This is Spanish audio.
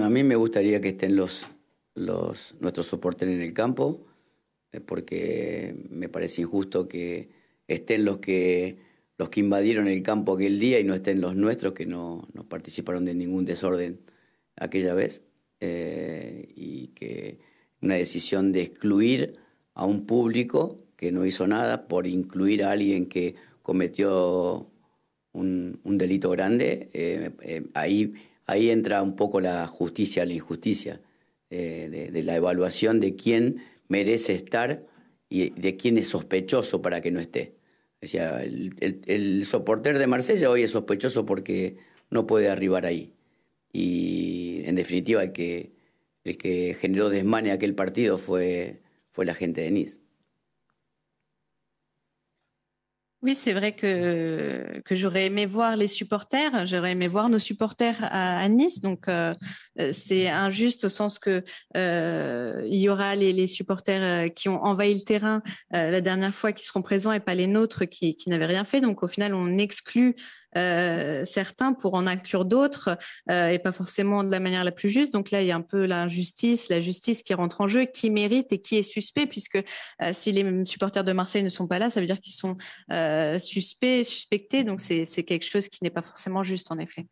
A mí me gustaría que estén los, los, nuestros soportes en el campo, eh, porque me parece injusto que estén los que, los que invadieron el campo aquel día y no estén los nuestros que no, no participaron de ningún desorden aquella vez. Eh, y que una decisión de excluir a un público que no hizo nada por incluir a alguien que cometió un, delito grande, eh, ahí, ahí entra un poco la justicia, la injusticia, de, la evaluación de quién merece estar y de quién es sospechoso para que no esté. O el, el, soporter de Marsella hoy es sospechoso porque no puede arribar ahí. Y en definitiva el que, el que generó desmane aquel partido fue, fue la gente de Nice. Oui, c'est vrai que, que j'aurais aimé voir les supporters, j'aurais aimé voir nos supporters à, Nice. Donc, euh, euh, c'est injuste au sens que euh, il y aura les, supporters qui ont envahi le terrain la dernière fois qui seront présents et pas les nôtres qui n'avaient rien fait. Donc, au final, on exclut euh, certains pour en inclure d'autres euh, et pas forcément de la manière la plus juste. Donc là, il y a un peu l'injustice, la justice qui rentre en jeu, qui mérite et qui est suspect, puisque euh, si les supporters de Marseille ne sont pas là, ça veut dire qu'ils sont suspects, suspectés. Donc c'est quelque chose qui n'est pas forcément juste, en effet.